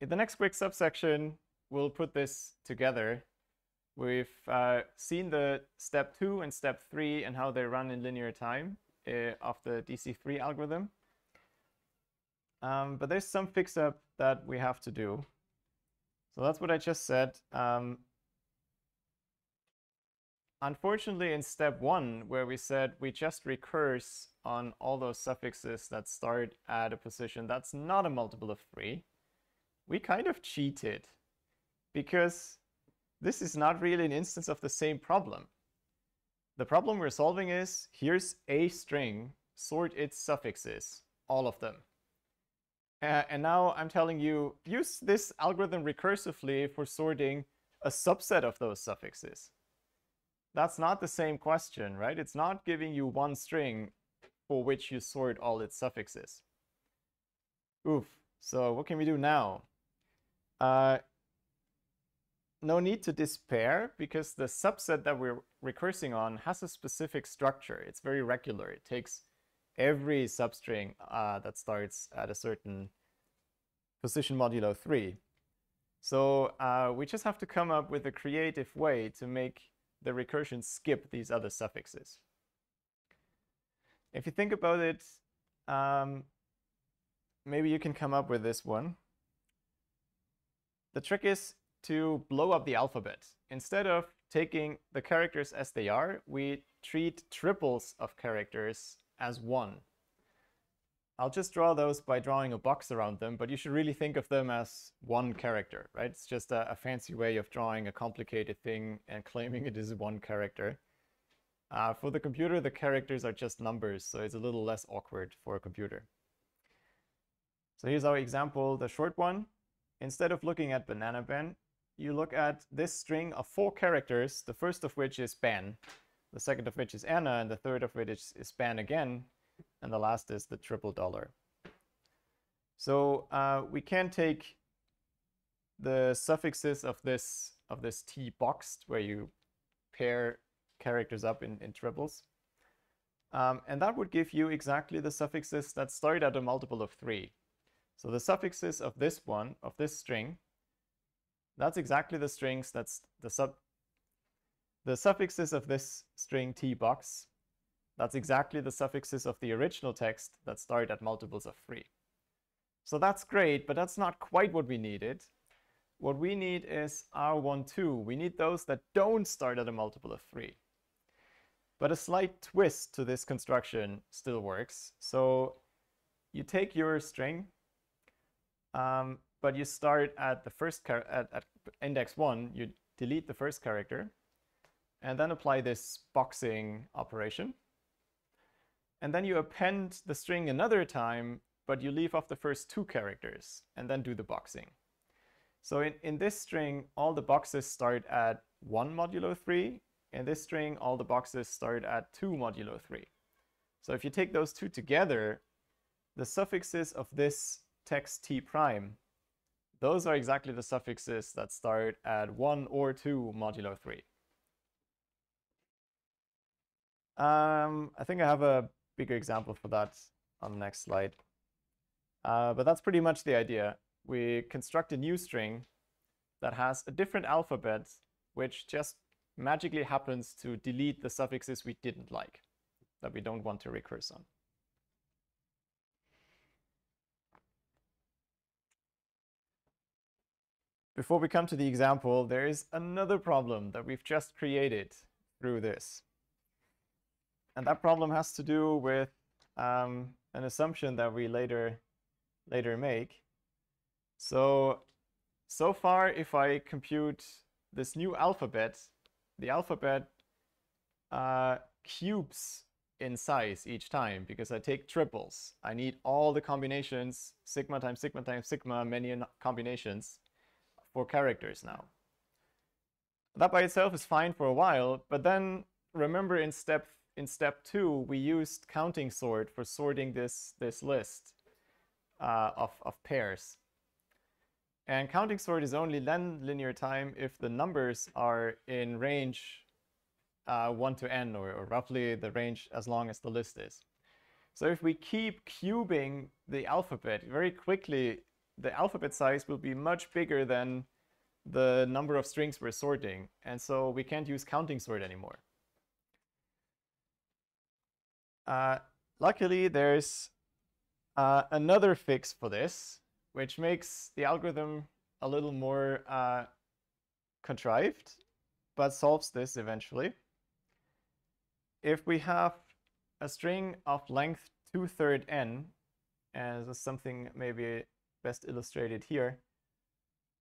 in the next quick subsection, we'll put this together. We've uh, seen the step two and step three and how they run in linear time uh, of the DC3 algorithm. Um, but there's some fix up that we have to do. So that's what I just said. Um, unfortunately, in step one, where we said we just recurse on all those suffixes that start at a position that's not a multiple of three, we kind of cheated because this is not really an instance of the same problem. The problem we're solving is here's a string, sort its suffixes, all of them. Uh, and now I'm telling you, use this algorithm recursively for sorting a subset of those suffixes. That's not the same question, right? It's not giving you one string for which you sort all its suffixes. Oof. So what can we do now? Uh, no need to despair because the subset that we're recursing on has a specific structure. It's very regular. It takes every substring uh, that starts at a certain position modulo 3. So uh, we just have to come up with a creative way to make the recursion skip these other suffixes. If you think about it, um, maybe you can come up with this one. The trick is to blow up the alphabet. Instead of taking the characters as they are, we treat triples of characters as one. I'll just draw those by drawing a box around them, but you should really think of them as one character, right? It's just a, a fancy way of drawing a complicated thing and claiming it is one character. Uh, for the computer, the characters are just numbers, so it's a little less awkward for a computer. So here's our example, the short one. Instead of looking at banana ban, you look at this string of four characters, the first of which is ban, the second of which is ana, and the third of which is, is ban again, and the last is the triple dollar. So uh, we can take the suffixes of this of this T boxed, where you pair characters up in, in triples. Um, and that would give you exactly the suffixes that start at a multiple of 3. So the suffixes of this one, of this string, that's exactly the strings that's the sub the suffixes of this string t box. That's exactly the suffixes of the original text that start at multiples of 3. So that's great, but that's not quite what we needed. What we need is R1, 2. We need those that don't start at a multiple of 3. But a slight twist to this construction still works. So you take your string, um, but you start at the first at, at index one, you delete the first character, and then apply this boxing operation. And then you append the string another time, but you leave off the first two characters, and then do the boxing. So in, in this string, all the boxes start at 1 modulo 3. In this string, all the boxes start at 2 modulo 3. So if you take those two together, the suffixes of this text t prime those are exactly the suffixes that start at 1 or 2 modulo 3. Um, I think I have a bigger example for that on the next slide. Uh, but that's pretty much the idea. We construct a new string that has a different alphabet, which just magically happens to delete the suffixes we didn't like, that we don't want to recurse on. Before we come to the example, there is another problem that we've just created through this. And that problem has to do with um, an assumption that we later, later make. So, so far, if I compute this new alphabet, the alphabet uh, cubes in size each time because I take triples. I need all the combinations, sigma times sigma times sigma, many combinations for characters now. That by itself is fine for a while, but then remember in step in step two, we used counting sort for sorting this, this list uh, of, of pairs. And counting sort is only then linear time if the numbers are in range uh, 1 to n, or, or roughly the range as long as the list is. So if we keep cubing the alphabet, very quickly the alphabet size will be much bigger than the number of strings we're sorting. And so we can't use counting sort anymore. Uh, luckily, there's uh, another fix for this, which makes the algorithm a little more uh, contrived, but solves this eventually. If we have a string of length 2 third n, as something maybe best illustrated here,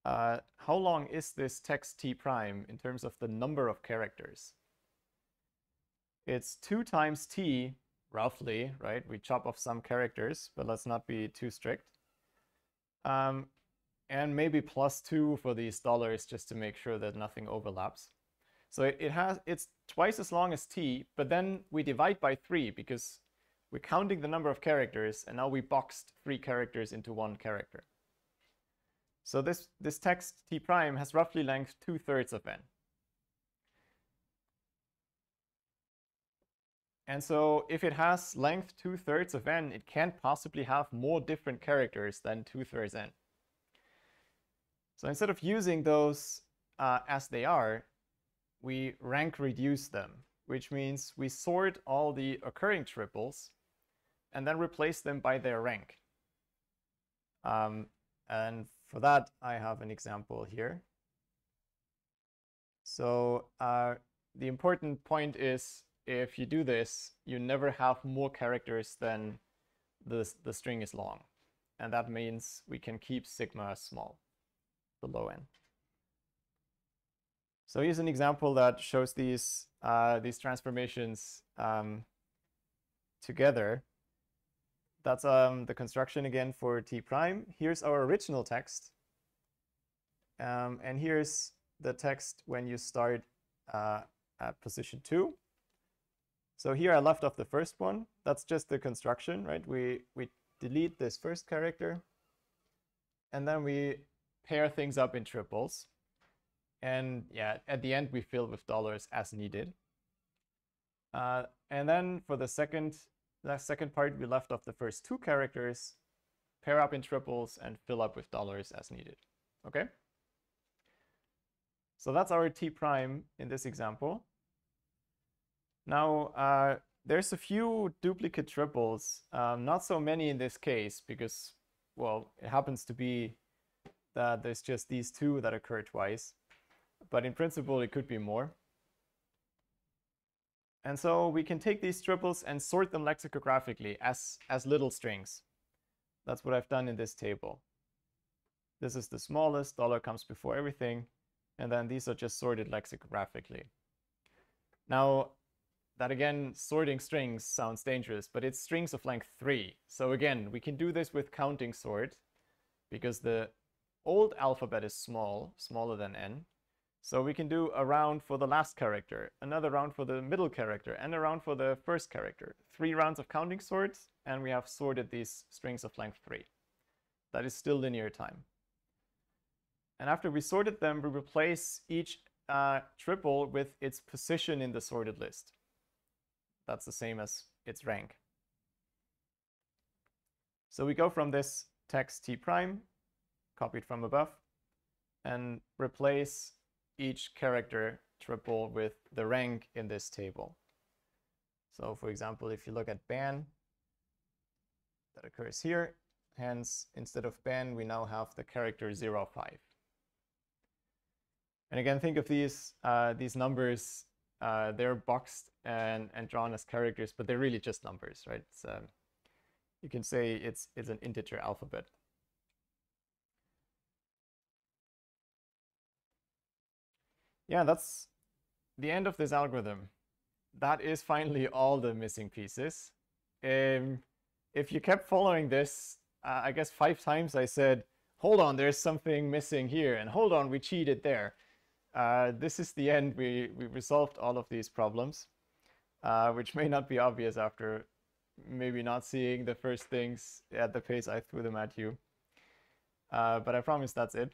uh, how long is this text t prime in terms of the number of characters? It's 2 times t, roughly, right? We chop off some characters, but let's not be too strict. Um, and maybe plus 2 for these dollars just to make sure that nothing overlaps. So it, it has it's twice as long as t, but then we divide by 3 because we're counting the number of characters, and now we boxed three characters into one character. So this, this text t prime has roughly length two-thirds of n. And so if it has length two-thirds of n, it can't possibly have more different characters than two-thirds n. So instead of using those uh, as they are, we rank reduce them, which means we sort all the occurring triples and then replace them by their rank. Um, and for that, I have an example here. So uh, the important point is if you do this, you never have more characters than the, the string is long. And that means we can keep sigma small, the low end. So here's an example that shows these, uh, these transformations um, together. That's um, the construction again for t prime. Here's our original text. Um, and here's the text when you start uh, at position 2. So here I left off the first one. That's just the construction, right? We, we delete this first character. And then we pair things up in triples. And yeah, at the end, we fill with dollars as needed. Uh, and then for the second the second part, we left off the first two characters, pair up in triples, and fill up with dollars as needed. Okay? So that's our t prime in this example. Now, uh, there's a few duplicate triples, um, not so many in this case because, well, it happens to be that there's just these two that occur twice. But in principle, it could be more. And so we can take these triples and sort them lexicographically as, as little strings. That's what I've done in this table. This is the smallest, dollar comes before everything, and then these are just sorted lexicographically. Now, that again, sorting strings sounds dangerous, but it's strings of length 3. So again, we can do this with counting sort, because the old alphabet is small, smaller than n, so we can do a round for the last character, another round for the middle character, and a round for the first character. Three rounds of counting sorts, and we have sorted these strings of length 3. That is still linear time. And after we sorted them, we replace each uh, triple with its position in the sorted list. That's the same as its rank. So we go from this text t prime, copied from above, and replace each character triple with the rank in this table. So for example, if you look at ban, that occurs here. Hence, instead of ban, we now have the character 0, 5. And again, think of these, uh, these numbers, uh, they're boxed and, and drawn as characters, but they're really just numbers, right? So you can say it's, it's an integer alphabet. Yeah, that's the end of this algorithm. That is finally all the missing pieces. Um, if you kept following this, uh, I guess five times I said, hold on, there's something missing here, and hold on, we cheated there. Uh, this is the end. We, we resolved all of these problems, uh, which may not be obvious after maybe not seeing the first things at the pace I threw them at you. Uh, but I promise that's it.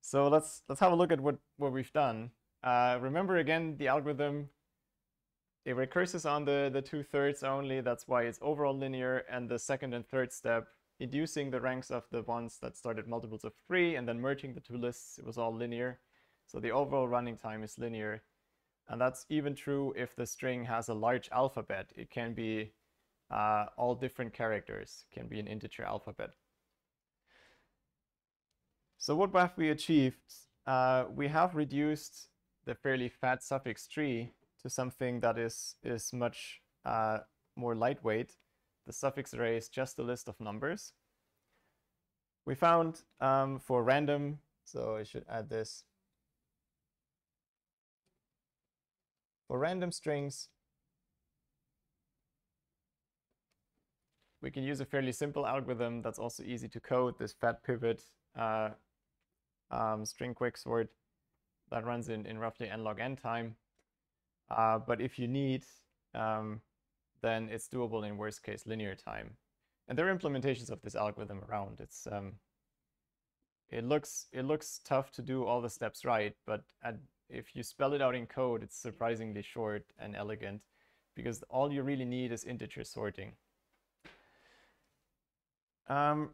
So let's let's have a look at what, what we've done. Uh, remember again, the algorithm, it recurses on the, the two thirds only. That's why it's overall linear. And the second and third step inducing the ranks of the ones that started multiples of three and then merging the two lists, it was all linear. So the overall running time is linear. And that's even true if the string has a large alphabet. It can be uh, all different characters, it can be an integer alphabet. So what have we achieved? Uh, we have reduced the fairly fat suffix tree to something that is, is much uh, more lightweight. The suffix array is just a list of numbers. We found um, for random, so I should add this. For random strings, we can use a fairly simple algorithm that's also easy to code, this fat pivot uh, um, string quicksort that runs in, in roughly n log n time. Uh, but if you need, um, then it's doable in worst case linear time. And there are implementations of this algorithm around. It's um, it looks it looks tough to do all the steps right, but at, if you spell it out in code, it's surprisingly short and elegant because all you really need is integer sorting. Um,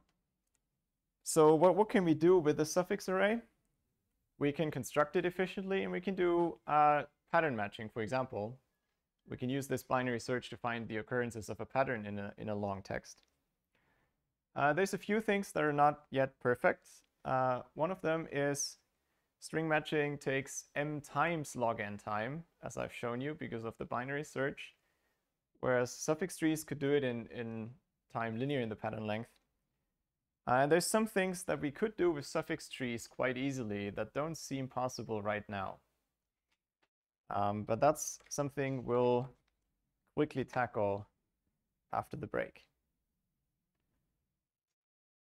so what, what can we do with the suffix array? We can construct it efficiently and we can do uh, pattern matching, for example. We can use this binary search to find the occurrences of a pattern in a, in a long text. Uh, there's a few things that are not yet perfect. Uh, one of them is string matching takes m times log n time, as I've shown you, because of the binary search, whereas suffix trees could do it in, in time linear in the pattern length. And there's some things that we could do with suffix trees quite easily that don't seem possible right now. Um, but that's something we'll quickly tackle after the break.